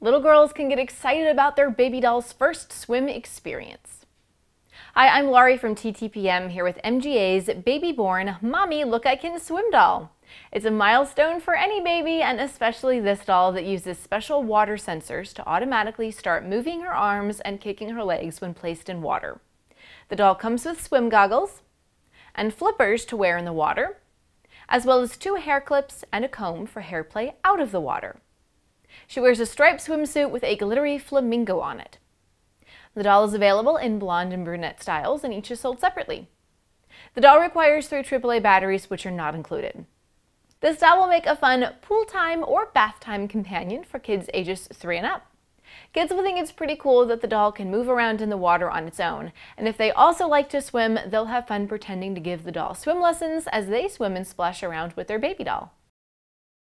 Little girls can get excited about their baby doll's first swim experience. Hi, I'm Laurie from TTPM here with MGA's Baby Born Mommy Look I Can Swim doll. It's a milestone for any baby and especially this doll that uses special water sensors to automatically start moving her arms and kicking her legs when placed in water. The doll comes with swim goggles and flippers to wear in the water, as well as two hair clips and a comb for hair play out of the water. She wears a striped swimsuit with a glittery flamingo on it. The doll is available in blonde and brunette styles and each is sold separately. The doll requires three AAA batteries which are not included. This doll will make a fun pool time or bath time companion for kids ages 3 and up. Kids will think it's pretty cool that the doll can move around in the water on its own, and if they also like to swim, they'll have fun pretending to give the doll swim lessons as they swim and splash around with their baby doll.